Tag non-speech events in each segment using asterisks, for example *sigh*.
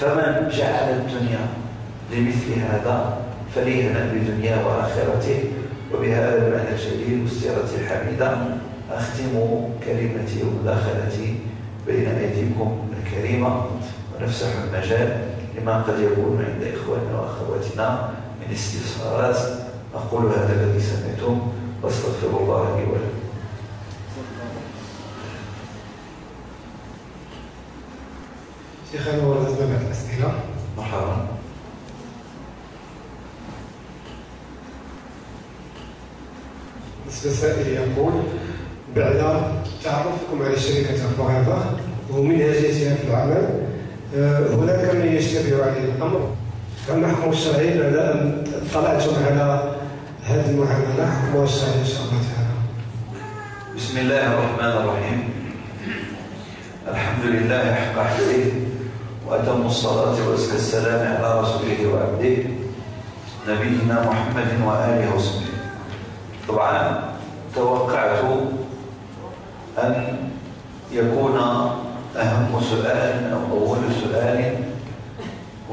فمن جعل الدنيا لمثل هذا فليهنأ بدنيا وآخرته وبهذا المعنى الجليل والسيرة الحميدة أختم كلمتي ومداخلتي بين أيديكم الكريمة ونفسح المجال لما قد يكون عند إخواننا وأخواتنا من استفسارات. أقول هذا الذي سمعتم وأستغفر الله لي ولكم. شيخنا وردت بعض الأسئلة. مرحبا. بالنسبة للسائل يقول بعد تعرفكم على شركة فوغيفر ومنهجيتها في العمل آه، هناك من يشتبه عليه الأمر. فما حكم الشرعي؟ بعد أن اطلعتم على هذه المعاملة؟ حكمها الشرعي إن شاء الله تعالى. بسم الله الرحمن الرحيم. الحمد لله حق حمده وأتم الصلاة وأزكى السلام على رسوله وعبده نبينا محمد وآله وصحبه. طبعا توقعت أن يكون أهم سؤال أو أول سؤال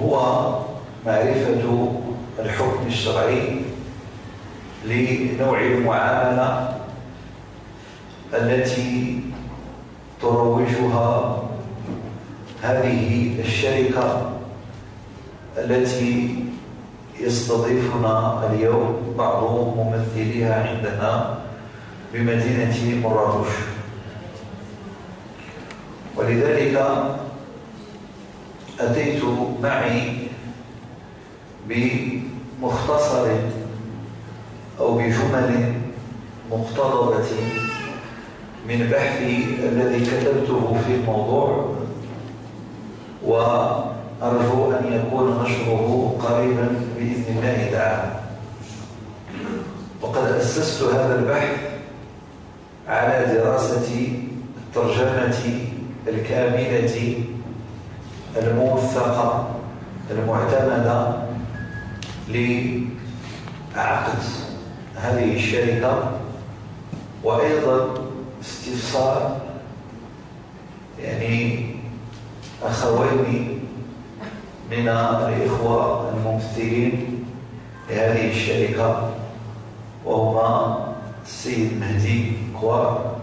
هو معرفة الحكم الشرعي لنوع المعاملة التي تروجها هذه الشركة التي يستضيفنا اليوم بعض ممثليها عندنا بمدينة مراكش ولذلك أتيت معي بمختصر أو بجمل مقتضبة من بحثي الذي كتبته في الموضوع. وأرجو أن يكون نشره قريبا بإذن الله تعالى. وقد أسست هذا البحث على دراسة الترجمة الكاملة الموثقة المعتمدة لعقد هذه الشركة وأيضا استفسار يعني أخوين من الإخوة الممثلين لهذه الشركة وهما السيد مهدي كوار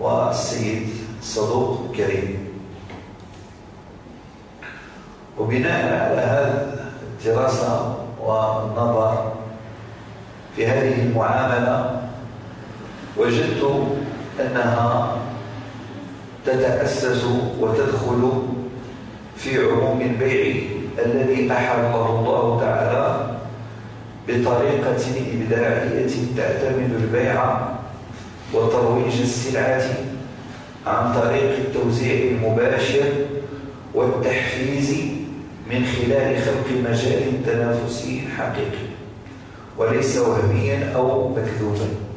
والسيد صدوق كريم. وبناء على هذه الدراسة والنظر في هذه المعاملة وجدت أنها تتأسس وتدخل في عموم البيع الذي أحله الله تعالى بطريقة إبداعية تعتمد البيع وترويج السلعة عن طريق التوزيع المباشر والتحفيز من خلال خلق مجال تنافسي حقيقي وليس وهميا أو مكذوبا.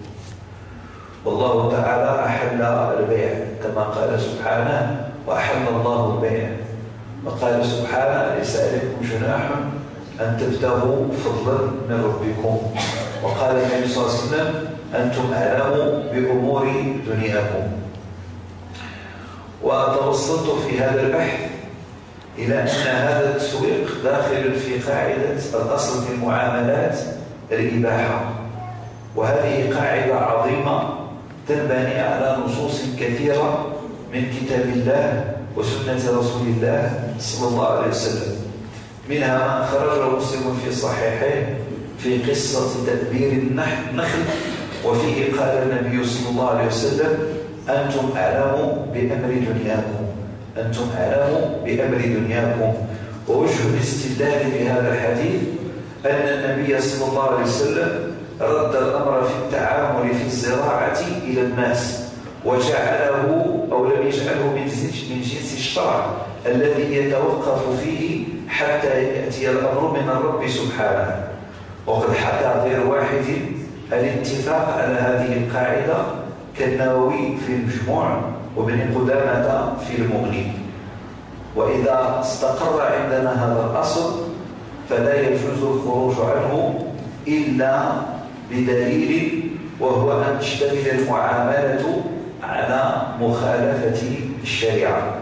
والله تعالى أحل البيع كما قال سبحانه وأحل الله البيع. وقال سبحانه ليس عليكم جناح أن تبتغوا فضلا من ربكم. وقال النبي صلى الله عليه وسلم أنتم أعلم بأمور دنياكم. وتوصلت في هذا البحث إلى أن هذا التسويق داخل في قاعدة الأصل في المعاملات الإباحة. وهذه قاعدة عظيمة تنبني على نصوص كثيرة من كتاب الله وسنة رسول الله صلى الله عليه وسلم. منها ما أخرجه مسلم في صحيحه في قصة تدبير النخل وفيه قال النبي صلى الله عليه وسلم أنتم أعلم بأمر دنياكم أنتم أعلم بأمر دنياكم. ووجه الاستدلال بهذا الحديث أن النبي صلى الله عليه وسلم رد الأمر في التعامل في الزراعة إلى الناس وجعله أو لم يجعله من جنس الشرع الذي يتوقف فيه حتى يأتي الأمر من الرب سبحانه. وقد حكى غير واحد الاتفاق على هذه القاعدة كالنووي في المجموع وابن قدامة في المغني. وإذا استقر عندنا هذا الأصل فلا يجوز الخروج عنه إلا بدليل وهو أن تشتمل المعاملة على مخالفة الشريعة.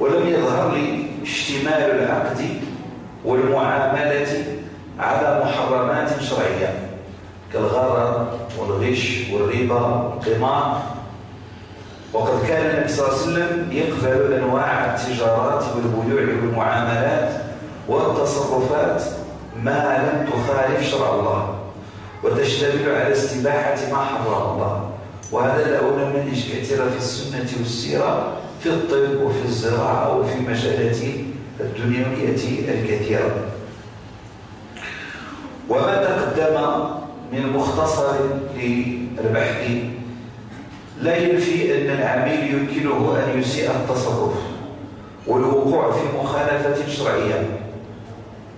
ولم يظهر لي اشتمال العقد والمعاملة على محرمات شرعية كالغرر والغش والربا والقمار وقد كان النبي صلى الله عليه وسلم يقبل أنواع التجارات والبيوع والمعاملات والتصرفات ما لم تخالف شرع الله. وتشتمل على استباحة ما حرم الله. وهذا له نماذج كثيرة في السنة والسيرة في الطب وفي الزراعة وفي مجالات الدنيوية الكثيرة. وما تقدم من مختصر للبحث لا ينفي أن العميل يمكنه أن يسيء التصرف والوقوع في مخالفة شرعية.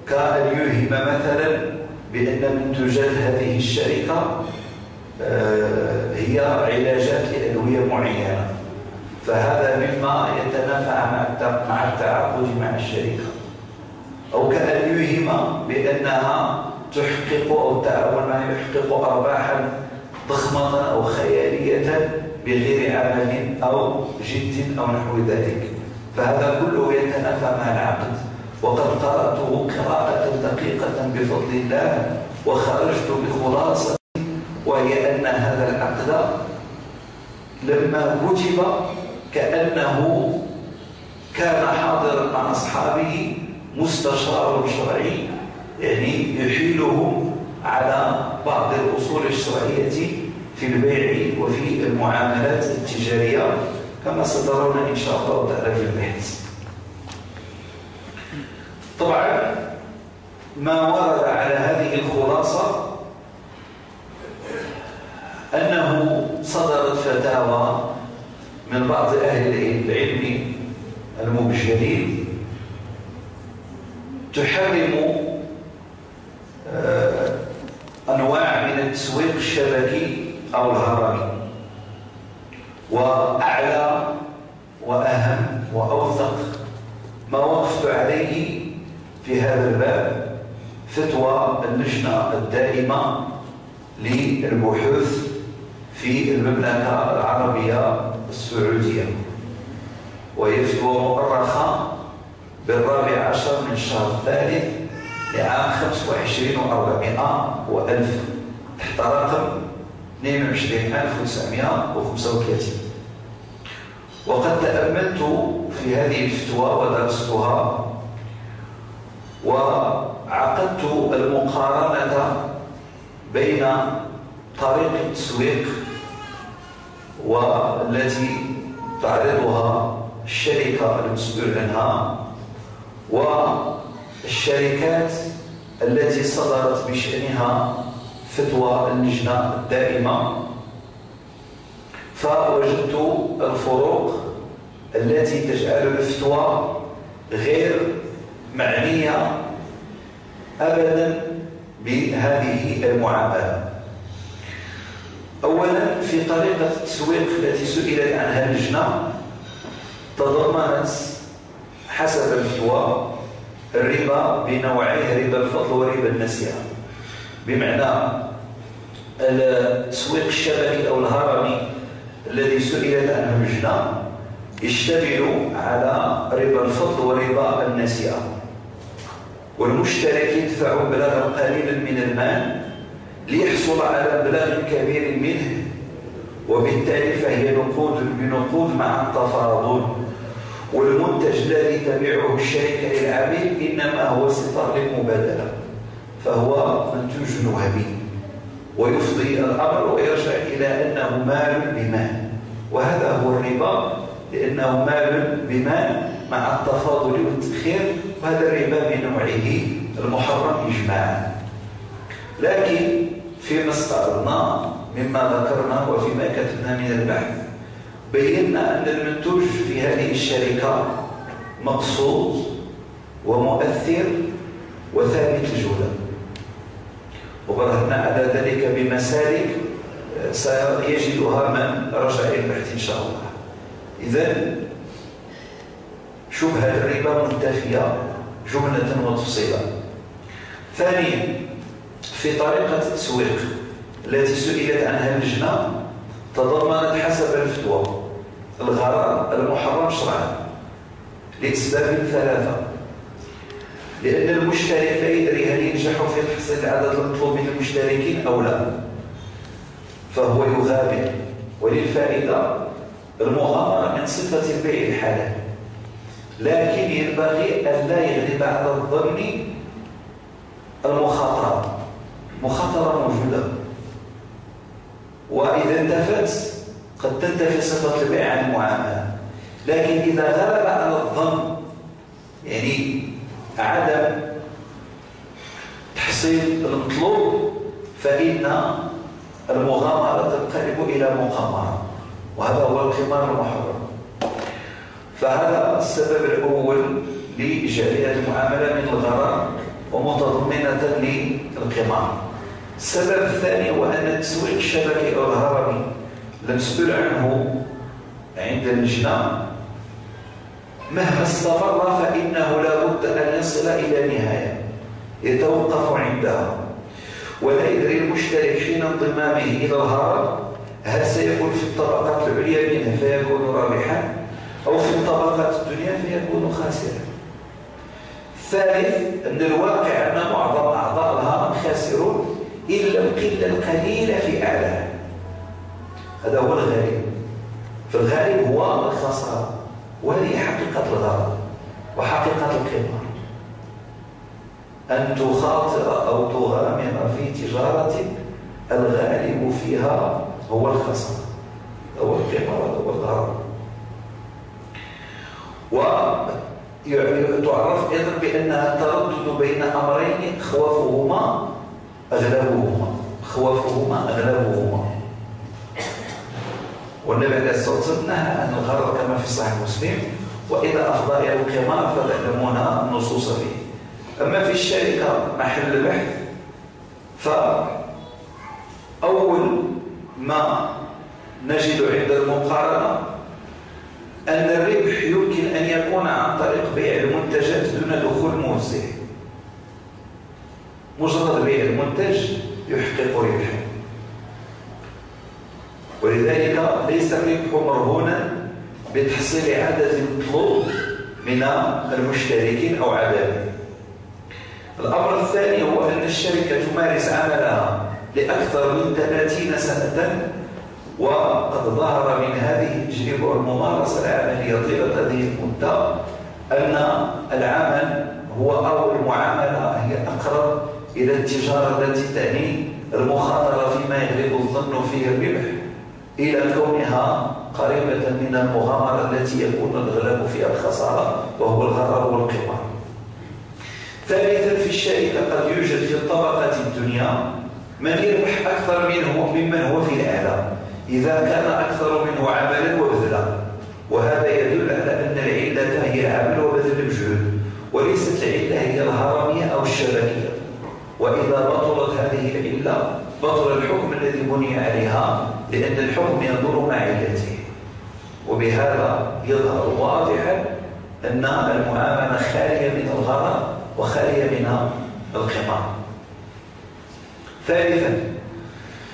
كأن يوهم مثلا بأن منتجات هذه الشركة آه، هي علاجات لأدوية معينة. فهذا مما يتنافى مع التعاقد مع الشركة. أو كأن يوهم بأنها تحقق أو التعاون معها يحقق أرباحا ضخمة أو خيالية بغير عمل أو جد أو نحو ذلك. فهذا كله يتنافى مع العقد. وقد قرأته قراءة دقيقة بفضل الله وخرجت بخلاصة وهي أن هذا العقد لما كتب كأنه كان حاضرا مع أصحابه مستشار شرعي يعني يحيلهم على بعض الأصول الشرعية في البيع وفي المعاملات التجارية كما سترون إن شاء الله تعالى في البحث. طبعا ما ورد على هذه الخلاصة أنه صدرت فتاوى من بعض أهل العلم المبجلين تحرم آه، أنواع من التسويق الشبكي أو الهرمي وأعلى وأهم وأوثق ما وقفت عليه في هذا الباب فتوى اللجنة الدائمة للبحوث في المملكة العربية السعودية. وهي فتوى مؤرخة بالرابع عشر من شهر الثالث لعام 25 و400 وألف تحت رقم 22935 وقد تأملت في هذه الفتوى ودرستها وعقدت المقارنة بين طريق التسويق والتي تعرضها الشركة المسؤول عنها والشركات التي صدرت بشأنها فتوى اللجنة الدائمة. فوجدت الفروق التي تجعل الفتوى غير معنية أبدا بهذه المعاملة. أولا في طريقة التسويق التي سئلت عنها اللجنة تضمنت حسب الفتوى الربا بنوعيه ربا الفضل وربا النسيئة بمعنى التسويق الشبكي أو الهرمي الذي سئلت عنه اللجنة يشتمل على ربا الفضل وربا النسيئة والمشترك يدفع مبلغا قليلا من المال ليحصل على مبلغ كبير منه وبالتالي فهي نقود بنقود مع التفاضل. والمنتج الذي تبيعه الشركة للعميل إنما هو صفر للمبادلة فهو منتوج وهمي. ويفضي الأمر ويرجع إلى أنه مال بمال. وهذا هو الربا لأنه مال بمال مع التفاضل والتخير وهذا الربا بنوعه المحرم إجماعا. لكن فيما استعرضنا مما ذكرنا وفيما كتبنا من البحث بينا أن المنتوج في هذه الشركة مقصود ومؤثر وثابت الجودة وبرهنا على ذلك بمسالك آه، سيجدها من رجع إلى البحث إن شاء الله. إذا شبهة الربا منتفية. جملة وتفصيلا ثانيا في طريقة التسويق التي سئلت عنها اللجنة تضمنت حسب الفتوى الغرار المحرم شرعا لأسباب ثلاثة. لأن المشترك لا يدري هل ينجح في تحصيل العدد المطلوب من المشتركين أو لا. فهو يغامر وللفائدة المغامرة من صفة البيع الحلال لكن ينبغي أن لا يغلب على الظن المخاطرة. مخاطرة موجودة. وإذا انتفت قد تنتفي صفة البيع عن المعاملة. لكن إذا غلب على الظن يعني عدم تحصيل المطلوب فإن المغامرة تنقلب إلى مقامرة. وهذا هو القمار المحرم. فهذا السبب الأول لجعل المعاملة من الغرام ومتضمنة للقمار. السبب الثاني هو أن التسويق الشبكي أو الهرمي المسؤول عنه عند اللجنة. مهما استمر فإنه لا بد أن يصل إلى نهاية يتوقف عندها. ولا يدري المشترك حين انضمامه إلى الهرم هل سيكون في الطبقات العليا منه فيكون رابحا؟ أو في الطبقات الدنيا فيكون خاسرا الثالث أن الواقع أن معظم أعضاء الهرم خاسرون إلا القلة القليلة في أعلاه هذا هو الغالب فالغالب هو الخسارة وهذه حقيقة الغرض وحقيقة القمار أن تخاطر أو تغامر في تجارة الغالب فيها هو الخسارة. هو القمار هو الغرض. وتعرف أيضا بأنها التردد بين أمرين خوفهما أغلبهما خوفهما أغلبهما. والنبي عليه الصلاة والسلام نهى عن الغرض كما في صحيح مسلم وإذا أفضى إلى القمار فتعلمون النصوص فيه. أما في الشركة محل البحث فأول ما نجد عند المقارنة أن الربح يمكن أن يكون عن طريق بيع المنتجات دون دخول موزع مجرد بيع المنتج يحقق ربحا ولذلك ليس الربح مرهونا بتحصيل عدد مطلوب من المشتركين أو عددهم الأمر الثاني هو أن الشركة تمارس عملها لأكثر من 30 سنة وقد ظهر من هذه التجربة والممارسة العملية طيلة هذه المدة أن العمل هو أو المعاملة هي أقرب إلى التجارة التي تعني المخاطرة فيما يغلب الظن فيه الربح إلى كونها قريبة من المغامرة التي يكون الغلب فيها الخسارة وهو الغرر والقمار. ثالثا في الشركة قد يوجد في الطبقة الدنيا من يربح أكثر منه ممن هو في الأعلى إذا كان أكثر منه عملا وبذلا وهذا يدل على أن العلة هي العمل وبذل الجهد وليست العلة هي الهرمية أو الشبكية. وإذا بطلت هذه العلة بطل الحكم الذي بني عليها لأن الحكم يدور مع علته. وبهذا يظهر واضحا أن المعاملة خالية من الغرض وخالية من القمار ثالثا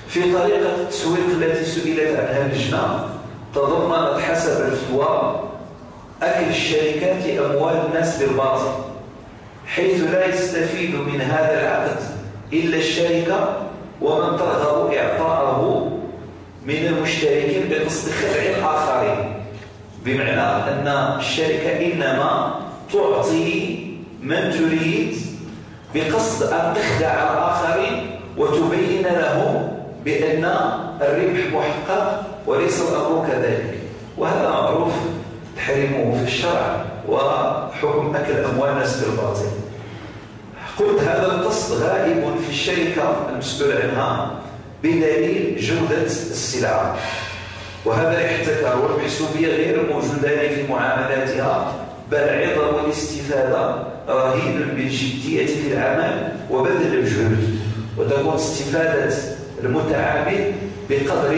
في طريقة التسويق التي سئلت عنها اللجنة تضمنت حسب الفتوى أكل الشركات أموال الناس بالباطل حيث لا يستفيد من هذا العقد إلا الشركة ومن ترغب إعطاءه من المشتركين بقصد خدع الآخرين. بمعنى أن الشركة إنما تعطي من تريد بقصد أن تخدع الآخرين وتبين لهم بأن الربح محقق وليس الأمر كذلك وهذا معروف تحريمه في الشرع وحكم أكل أموال الناس بالباطل. قلت هذا القصد غائب في الشركة المسؤول عنها بدليل جودة السلعة. وهذا الاحتكار والمحسوبية غير موجودان في معاملاتها بل عظم الاستفادة رهيبا بالجدية في العمل وبذل الجهد وتكون استفادة المتعامل بقدر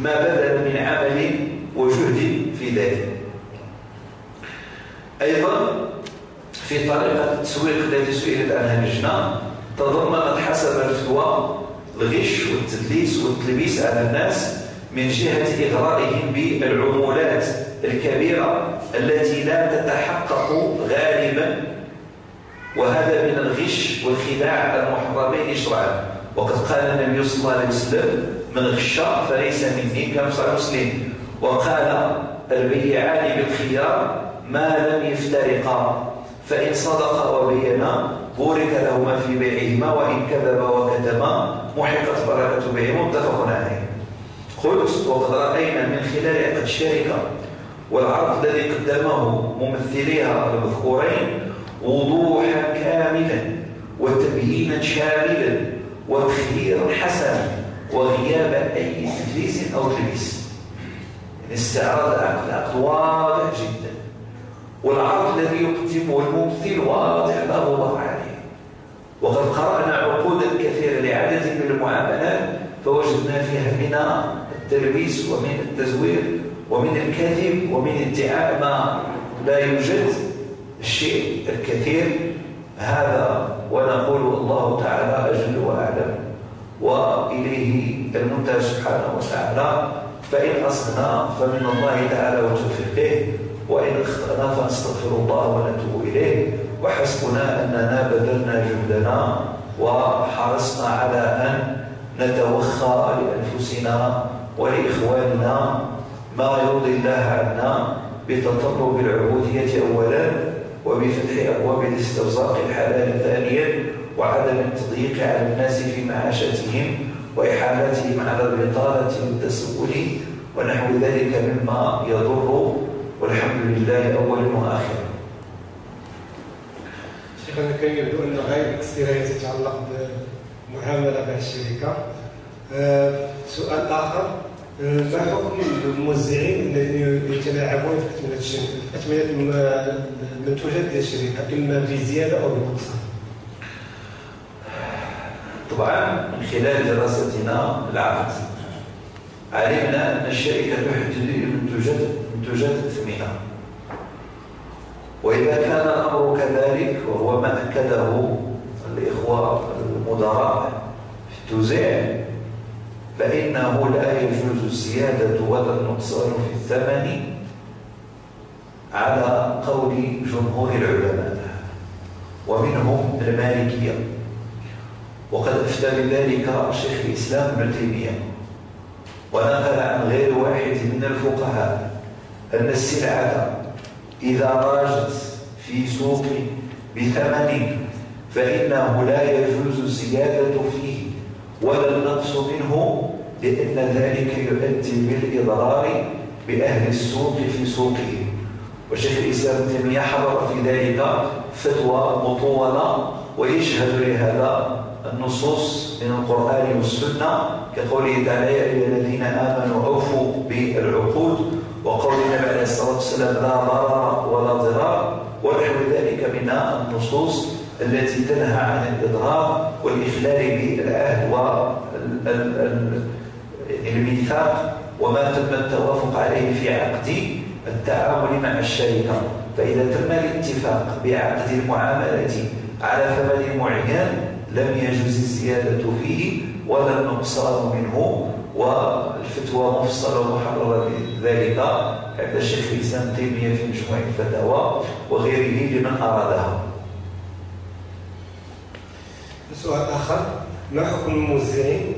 ما بذل من عمل وجهد في ذلك أيضا في طريقة التسويق التي سئلت عنها اللجنة تضمنت حسب الفتوى الغش والتدليس والتلبيس على الناس من جهة إغرائهم بالعمولات الكبيرة التي لا تتحقق غالبا وهذا من الغش والخداع المحرمين شرعا. وقد قال النبي صلى الله عليه وسلم من غش فليس مني كما صحيح مسلم. وقال البيعان بالخيار ما لم يفترقا. فإن صدقا وبينا بورك لهما في بيعهما وإن كذبا وكتما محقت بركة بيعهما متفق عليه. قلت وقد رأينا من خلال عقد الشركة والعرض الذي قدمه ممثليها المذكورين وضوحا كاملا وتبيينا شاملا وتخييرا حسنا وغياب أي تدليس أو تدليس. يعني استعراض العقد العقد واضح جدا. والعرض الذي يقدمه الممثل واضح لا غبار عليه وقد قرأنا عقودا كثيرة لعدد من المعاملات فوجدنا فيها من التلبيس ومن التزوير ومن الكذب ومن ادعاء ما لا يوجد. الشيء الكثير هذا ونقول الله تعالى أجل وأعلم وإليه المنتهى سبحانه وتعالى. فإن أصلنا فمن الله تعالى وتوفيقه وإن أخطأنا فنستغفر الله ونتوب إليه. وحسبنا أننا بذلنا جهدنا وحرصنا على أن نتوخى لأنفسنا ولإخواننا. ما يرضي الله عنا بتطلب العبودية أولا وبفتح أبواب الاسترزاق الحلال ثانيا وعدم التضييق على الناس في معاشاتهم وإحالتهم على البطالة والتسول ونحو ذلك مما يضر والحمد لله أولا وآخرا شيخنا كان يبدو أن غاية الاستراحة تتعلق بمعاملة مع الشركة. آه، سؤال آخر. ما حكم الموزعين الذين يتلاعبون في تكملة المنتوجات ديال الشركة إما بزيادة أو بنقصان؟ طبعا من خلال دراستنا العقد علمنا أن الشركة تحدد منتوجات منتوجات الثمينة وإذا كان الأمر كذلك وهو ما أكده الإخوة المدراء في التوزيع فإنه لا يجوز الزيادة ولا النقصان في الثمن على قول جمهور العلماء ومنهم المالكية. وقد أفتى بذلك شيخ الإسلام ابن تيمية ونقل عن غير واحد من الفقهاء أن السلعة إذا راجت في سوق بثمن فإنه لا يجوز الزيادة فيه ولا النقص منه لأن ذلك يؤدي بالإضرار بأهل السوق في سوقهم. وشيخ الإسلام ابن تيمية حضر في ذلك فتوى مطولة ويشهد لهذا النصوص من القرآن والسنة كقوله تعالى يا أيها الذين آمنوا أوفوا بالعقود وقول النبي عليه الصلاة والسلام لا ضرر ولا ضرار ونحو ذلك من النصوص التي تنهى عن الإضرار والإخلال بالعهد والميثاق وما تم التوافق عليه في عقد التعامل مع الشركة فإذا تم الاتفاق بعقد المعاملة على ثمن معين لم يجوز الزيادة فيه ولا النقصان منه. والفتوى مفصلة ومحررة ذلك عند الشيخ الإسلام تيمية في مجموع الفتاوى وغيره لمن أرادها. سؤال آخر. ما حكم الموزعين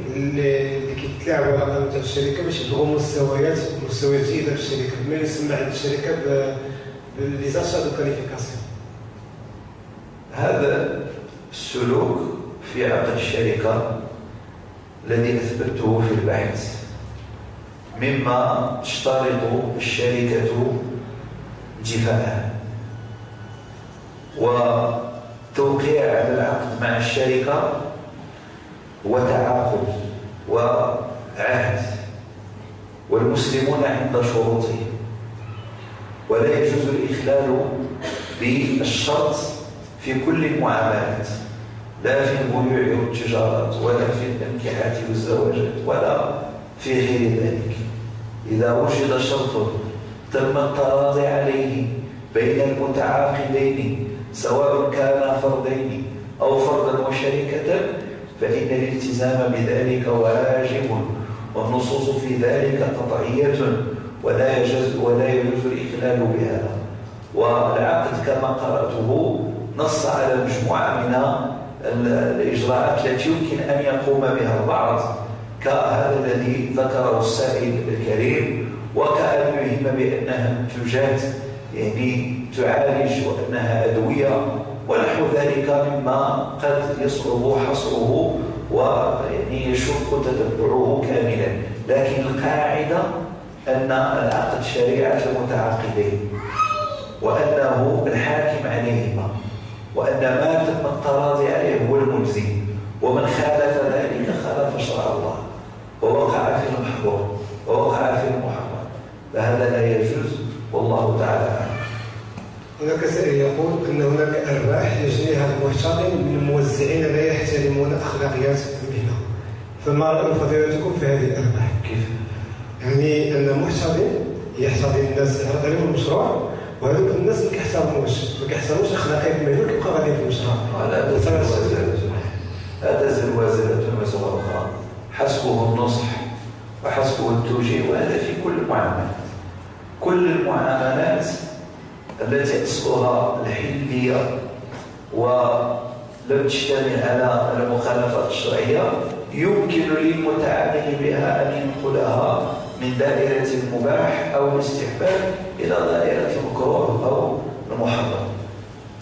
كيتلاعبوا على قائمة الشركة باش يبغوا مستويات مستويات جيدة في الشركة. ما يسمى عند الشركة بالليزاشا دو كاليفيكاسيون هذا السلوك في عقد الشركة الذي أثبته في البحث. مما تشترط الشركة انتفاءها وتوقيع العقد مع الشركة وتعاقد. وعهد والمسلمون عند شروطهم. ولا يجوز الإخلال بالشرط في كل المعاملات لا في البيوع والتجارات ولا في الانكحات والزواجات ولا في غير ذلك. إذا وجد شرط تم التراضي عليه بين المتعاقدين سواء كان فردين أو فردا وشركة فإن الالتزام بذلك واجب. والنصوص في ذلك قطعية ولا يجوز ولا يجوز الإخلال بهذا والعقد كما قرأته نص على مجموعة من الإجراءات التي يمكن أن يقوم بها البعض كهذا الذي ذكره السائل الكريم وكأن يهم بأنها منتجات يعني تعالج وأنها أدوية ونحو ذلك مما قد يصعب حصره يشق تتبعه كاملا. لكن القاعدة أن العقد شريعة المتعاقدين وأنه الحاكم عليهما وأن ما تم التراضي عليه هو المجزي ومن خالف ذلك خالف شرع الله. ووقع في المحظور ووقع في المحرم فهذا لا يجوز والله تعالى أعلم. هناك سائل يقول أن هناك أرباح يجنيها المحتضن من الموزعين لا يحترمون أخلاقيات المهنه فما رأي فضيلتكم في هذه الأرباح؟ كيف؟ يعني أن المحتضن يحتضن الناس عليهم المشروع وهذوك الناس ما كيحترموش ما كيحترموش أخلاقيات المهنه كيبقى غادي في المشروع. هذا تزل وازرة وزر أخرى. حسبه النصح وحسبه التوجيه وهذا في كل المعاملات كل المعاملات التي أصلها الحلية ولم تشتمل على المخالفات الشرعية يمكن للمتعامل بها أن ينقلها من دائرة المباح أو الاستحباب إلى دائرة المكروه أو المحرم.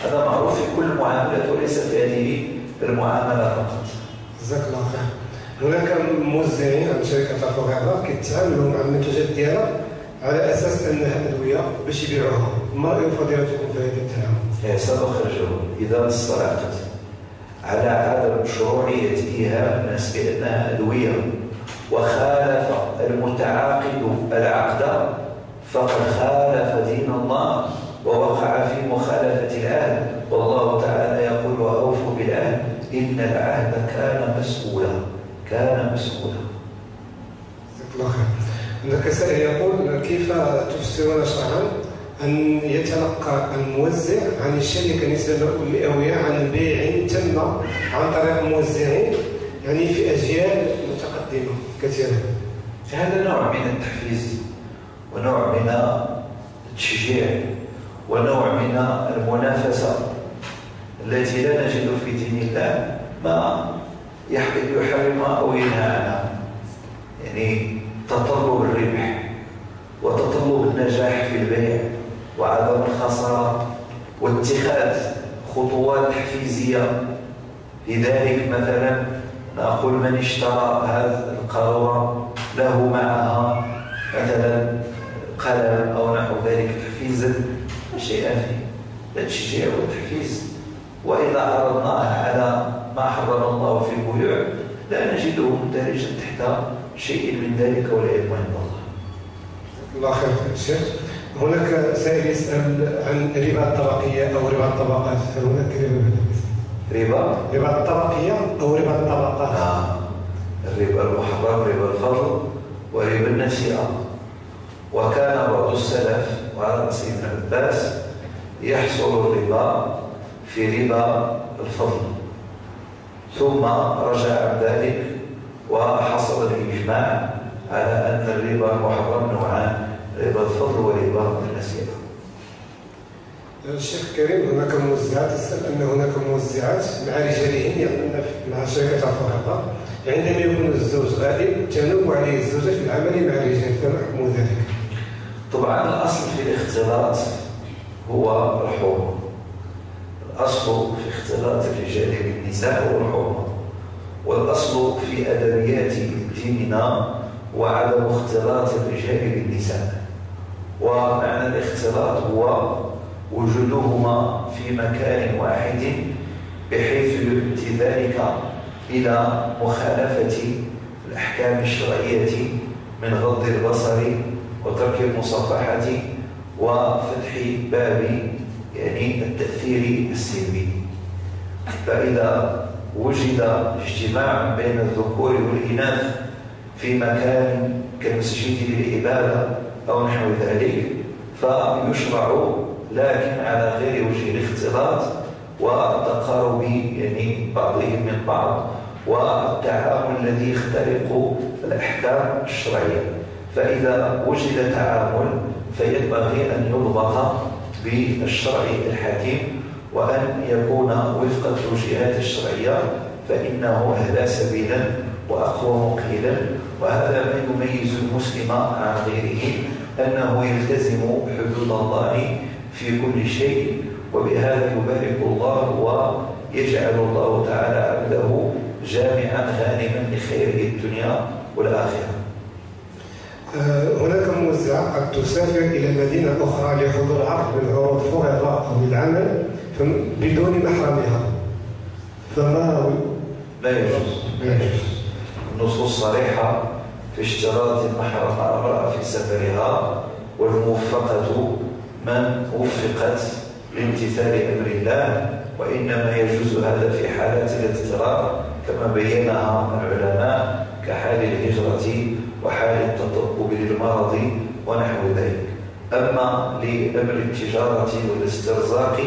هذا معروف في كل المعاملات وليس في هذه المعاملة فقط. جزاك الله خير. هناك موزعين عند شركة الفوغيرا كيتعاملوا مع المنتوجات ديالها على أساس انها ادويه باش يبيعوها. ما راي فضيلتكم في هذا التعامل؟ سبق الجواب إذا اصطلحت على عدم شروعيه ايهام الناس بانها أدوية. وخالف المتعاقد العقد فقد خالف دين الله ووقع في مخالفة العهد والله تعالى يقول وأوفوا بالعهد إن العهد كان مسؤولا. كان مسؤولا. جزاك الله خير. هناك سائل يقول كيف تفسرون شرعا؟ أن يتلقى الموزع عن الشركة نسبة مئوية عن بيع تم عن طريق موزعين يعني في أجيال متقدمة كثيرة. هذا نوع من التحفيز ونوع من التشجيع ونوع من المنافسة التي لا نجد في دين الله ما يحرمها أو ينهى عنها يعني تطلب الربح وتطلب النجاح في البيع. وعدم الخسارة واتخاذ خطوات تحفيزية لذلك مثلا نقول من اشترى هذه القارورة له معها مثلا قلم أو نحو ذلك تحفيزا شيئا فيه التشجيع والتحفيز وإذا عرضناه على ما حرم الله في البيوع لا نجده مندرجا تحت شيء من ذلك والعلم عند الله خير الشيخ هناك سائل يسأل عن ربا الطبقية أو ربا الطبقات. هل هناك ربا ربا؟ ربا الطبقية أو ربا الطبقات. آه. الربا المحرم ربا الفضل وربا النسيئة وكان بعض السلف وعلى ابن عباس يحصل الربا في ربا الفضل. ثم رجع عن ذلك وحصل الإجماع على أن الربا محرم نوعان ربا الفضل وربا النسيئة الشيخ كريم هناك موزعات أن هناك موزعات مع رجالهم يعملون مع شركة الفرقة عندما يكون الزوج غائب تنوب عليه الزوجة في العمل مع الرجال فما حكم ذلك؟ طبعا الأصل في الاختلاط هو الحرمة. الأصل في اختلاط الرجال بالنساء هو الحرمة. والأصل في أدبيات ديننا وعدم اختلاط الرجال بالنساء. ومعنى الاختلاط هو وجودهما في مكان واحد بحيث يؤدي ذلك إلى مخالفة الأحكام الشرعية من غض البصر وترك المصافحة وفتح باب يعني التأثير السلبي. فإذا وجد اجتماع بين الذكور والإناث في مكان كالمسجد للعبادة أو نحو ذلك فيشرع لكن على غير وجه الاختلاط والتقارب يعني بعضهم من بعض والتعامل الذي يخترق الأحكام الشرعية. فإذا وجد تعامل فينبغي أن يضبط بالشرع الحكيم وأن يكون وفق التوجيهات الشرعية فإنه أهدى سبيلا وأقوى قيلا وهذا ما يميز المسلم عن غيره أنه يلتزم حدود الله في كل شيء وبهذا يبارك الله ويجعل الله تعالى عبده جامعا غانما لخير الدنيا والآخرة. آه، هناك موزع قد تسافر إلى مدينة أخرى لحضور عرض من عروض فرضة أو العمل بدون محرمها. فما لا يجوز. لا يجوز. النصوص صريحة في اشتراط المحرم امرأة في سفرها والموفقة من وفقت لامتثال أمر الله وإنما يجوز هذا في حالات الاضطرار كما بينها العلماء كحال الهجرة وحال التطبب للمرض ونحو ذلك. أما لأمر التجارة والاسترزاق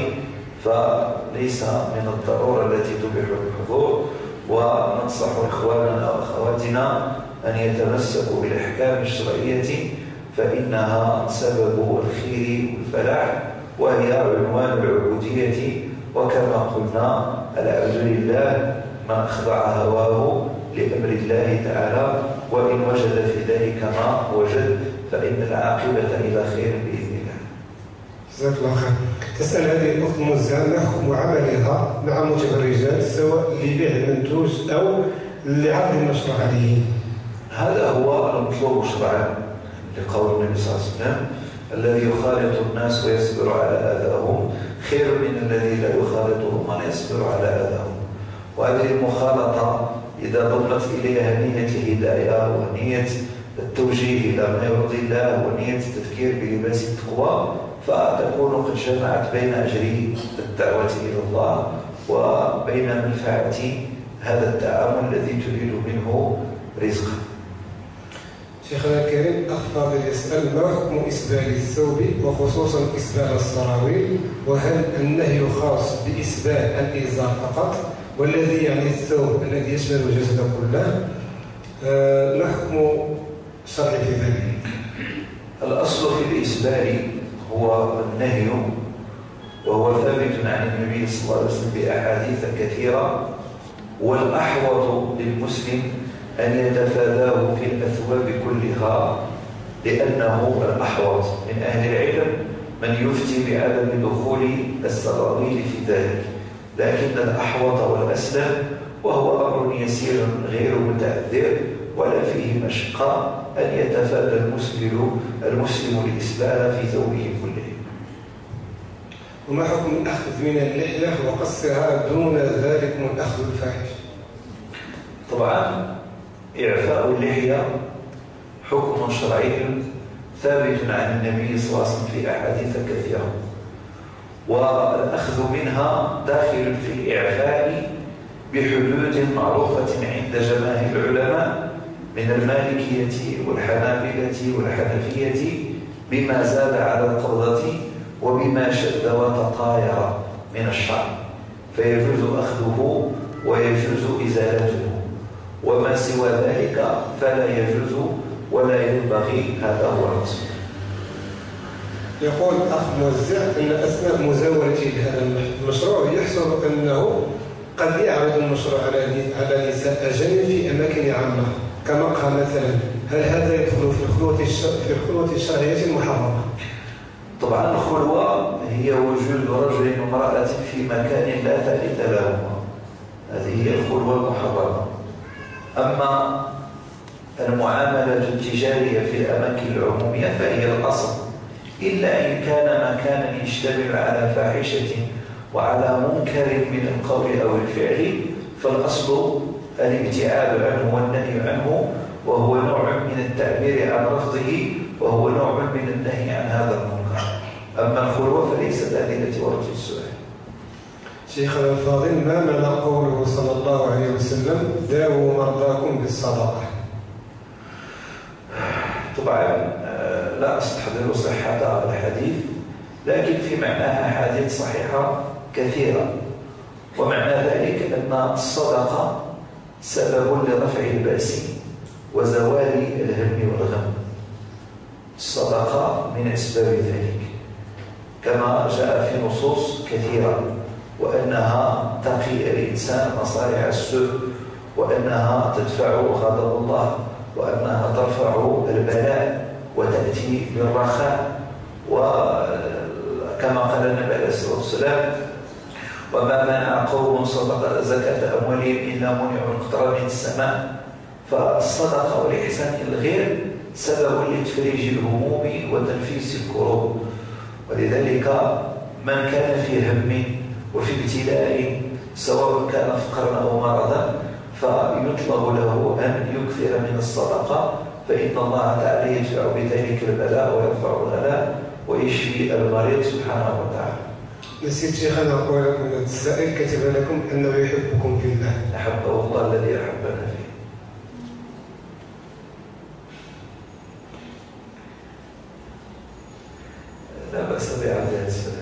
فليس من الضرورة التي تبيح الحضور وننصح إخواننا وأخواتنا أن يتمسكوا بالأحكام الشرعية فإنها سبب الخير والفلاح وهي عنوان العبودية. وكما قلنا العبد لله من أخضع هواه لأمر الله تعالى وإن وجد في ذلك ما وجد فإن العاقبة إلى خير بإذن جزاك الله خير. تسأل هذه الأخت موزعة ما حكم عملها مع متبرجات سواء لبيع المنتوج أو لعقد المشروع عليه. هذا هو المطلوب شرعا لقول النبي صلى الله عليه وسلم الذي يخالط الناس ويصبر على آذاهم خير من الذي لا يخالطهم ولا يصبر على آذاهم وهذه المخالطة إذا ضمت إليها نية الهداية ونية التوجيه إلى ما يرضي الله ونية التذكير بلباس التقوى فتكون قد جمعت بين أجر الدعوة إلى الله وبين منفعة هذا التعامل الذي تريد منه رزقا. شيخنا الكريم أخ فاضل يسأل ما حكم إسبال الثوب وخصوصا إسبال السراويل وهل النهي خاص بإسبال الإزار فقط؟ والذي يعني الثوب الذي يشمل الجسد كله؟ آه، ما حكم الشرع في ذلك؟ الأصل في الإسبال هو النهي وهو ثابت عن النبي صلى الله عليه وسلم بأحاديث كثيرة والأحوط للمسلم أن يتفاداه في الأثواب كلها لأنه الأحوط من أهل العلم من يفتي بعدم دخول السراويل في ذلك. لكن الأحوط والأسلم وهو أمر يسير غير متأثر ولا فيه مشقة أن يتفادى المسلم المسلم الإسلام في ثوبه. وما حكم الأخذ من اللحية وقصها دون ذلك من أخذ الفاحش؟ طبعا إعفاء اللحية حكم شرعي ثابت عن النبي صلى الله عليه وسلم في أحاديث كثيرة. والأخذ منها داخل في الإعفاء بحدود معروفة عند جماهير العلماء من المالكية والحنابلة والحنفية بما زاد على القبضة وبما شد وتطاير من الشعر فيجوز أخذه ويجوز إزالته. وما سوى ذلك فلا يجوز ولا ينبغي. هذا هو الأصل يقول أخ موزع أن أثناء مزاولته لهذا المشروع يحصل أنه قد يعرض المشروع على على نساء أجانب في أماكن عامة. كمقهى مثلا هل هذا يدخل في الخلوة في الخلوة الشرعية المحرمة؟ طبعا الخلوة هي وجود رجل وامرأة في مكان لا ثالث لهما هذه هي الخلوة المحرمة. أما المعاملة التجارية في الأماكن العمومية فهي الأصل. إلا إن كان مكانا يشتمل على فاحشة وعلى منكر من القول أو الفعل فالأصل الابتعاد عنه والنهي عنه وهو نوع من التعبير عن رفضه وهو نوع من النهي عن هذا المنكر أما الخلوة فليست هذه التي وردت في السؤال. شيخنا الفاضل ما معنى قوله صلى الله عليه وسلم؟ داووا مرضاكم بالصدقة طبعا لا أستحضر صحة الحديث لكن في معناها أحاديث صحيحة كثيرة. ومعنى ذلك أن الصدقة سبب لرفع البأس وزوال الهم والغم. الصدقة من أسباب ذلك. كما جاء في نصوص كثيرة وأنها تقي الإنسان مصارع السوء وأنها تدفع غضب الله وأنها ترفع البلاء وتأتي بالرخاء. وكما قال النبي عليه الصلاة والسلام وما منع قوم صدقة زكاة أموالهم إلا منعوا القطر من السماء. فالصدقة والإحسان إلى الغير سبب لتفريج الهموم وتنفيس الكروب. ولذلك من كان في هم وفي ابتلاء سواء كان فقرا أو مرضا فيطلب له أن يكثر من الصدقة فإن الله تعالى يدفع بذلك البلاء ويرفع الغلاء ويشفي المريض سبحانه وتعالى. نسيت شيخنا أقول لكم أن السائل كتب لكم أنه يحبكم في الله. أحبه الله الذي أحبنا فيه لا بأس بهذه السؤال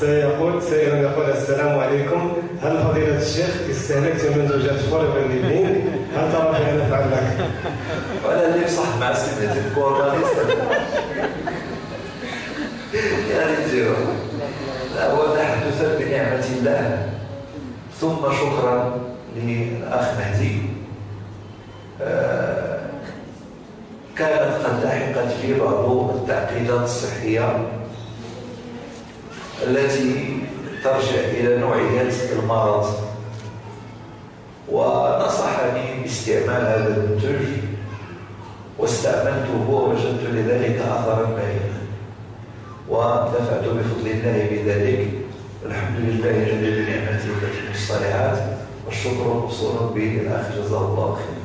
سيقول سائل يقول السلام عليكم. هل فضيلة الشيخ استهلكت منتوجات فوريفر ليفينغ هل ترى بأن نفعل لك؟ وأنا اللي بصح مع سيدة الكورناليست *laughs* يعني لا هو تحدث بنعمة الله. ثم شكرا للأخ مهدي. لحقت لي بعض التعقيدات الصحية التي ترجع إلى نوعية المرض. ونصحني باستعمال هذا المنتج واستعملته ووجدت لذلك أثرا باهنا وانتفعت بفضل الله بذلك. الحمد لله جل بنعمته وتتم الصالحات. والشكر موصول به الأخ جزاه الله خير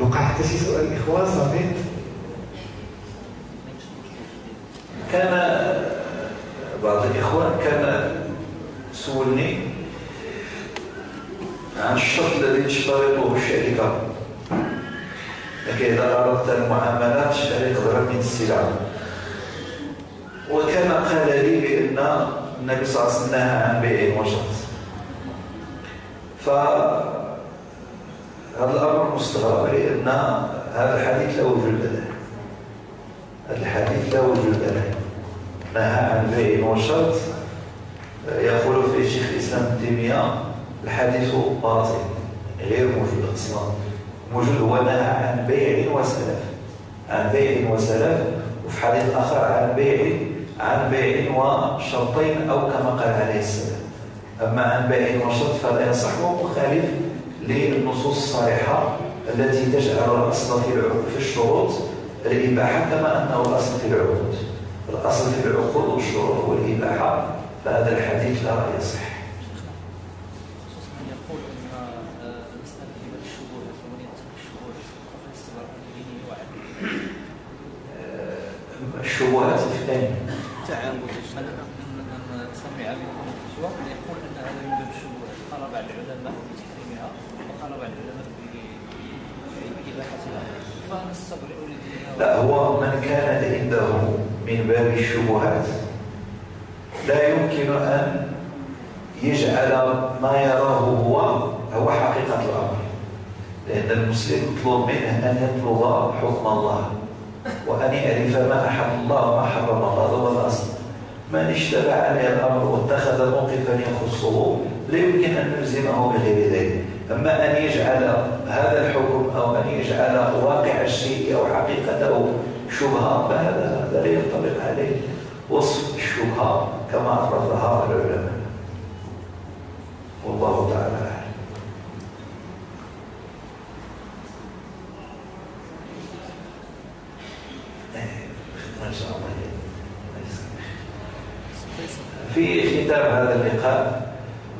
وقع حتى شي سؤال الإخوان صافي. كان بعض الإخوان كان سولني عن الشرط الذي تشترطه الشركة. لكن إذا أردت المعاملات تشترط غير من السلع. وكان قال لي بأن النبي صلى الله عليه وسلم عن بيع وشرط فهذا الأمر مستغرب لأن هذا الحديث لا وجود له. هذا الحديث لا وجود له. نهى عن بيع وشرط يقول في شيخ الإسلام ابن تيمية الحديث باطل غير موجود أصلا. موجود هو نهى عن بيع وسلف عن بيع وسلف وفي حديث آخر عن بيع عن بيع وشرطين أو كما قال عليه السلام أما عن بيع وشرط فلا يصح مخالف للنصوص الصريحة التي تجعل الأصل في الشروط الإباحة كما أنه الأصل في العقود. الأصل في العقود والشروط والإباحة فهذا الحديث لا يصح الشبهات في أين؟ تعامل الفتوى يقول إن هذا من باب الشبهات قال بعض العلماء بتحريمها وقال بعض العلماء باباحتها فنستبرئ لدينا لا هو من كان عنده من باب الشبهات. لا يمكن أن يجعل ما يراه هو هو حقيقة الأمر. لأن المسلم يطلب منه أن يطلب حكم الله وأن يعرف ما أحب الله وما حرم الله هو الأصل. من اشتبع عليه الأمر واتخذ موقفا يخصه لا يمكن أن نلزمه بغير ذلك. أما أن يجعل هذا الحكم أو أن يجعل واقع الشيء أو حقيقته شبهة فهذا هذا لا ينطبق عليه. وصف الشبهة كما عرفها العلماء. والله تعالى أعلم. في ختام هذا اللقاء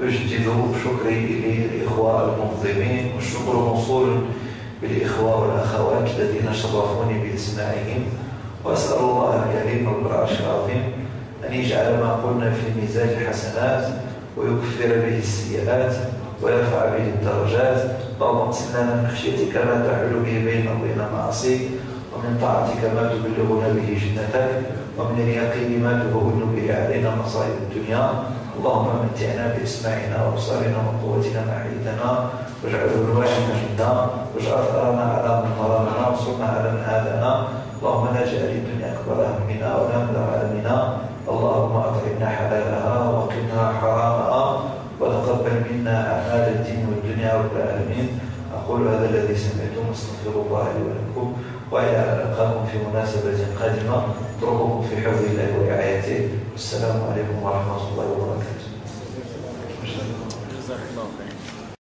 أجدد شكري للإخوة المنظمين والشكر موصول بالإخوة والأخوات الذين شرفوني بإسماعهم وأسأل الله الكريم العرش العظيم أن يجعل ما قلنا في ميزان الحسنات ويكفر به السيئات ويرفع به الدرجات. اللهم اقسم من خشيتك ما تحول به بيننا وبين معصيك ومن طاعتك ما تبلغنا به جنتك ومن اليقين ما تهون به علينا مصائب الدنيا. اللهم متعنا بأسماعنا وأبصارنا وقوتنا ما أحييتنا واجعله الوارث منا واجعل ثارنا على من ظلمنا وانصرنا على من هادانا اللهم لا جعل الدنيا أكبر همنا ولا مبلغ علمنا. اللهم أطعمنا حلالها وقنا حرامها. وتقبل منا أعمال الدين والدنيا رب العالمين. أقول هذا الذي سمعتم واستغفر الله لي ولكم. وإلى أن ألقاكم في مناسبة قادمة. اترككم في حفظ الله ورعايته. والسلام عليكم ورحمة الله وبركاته.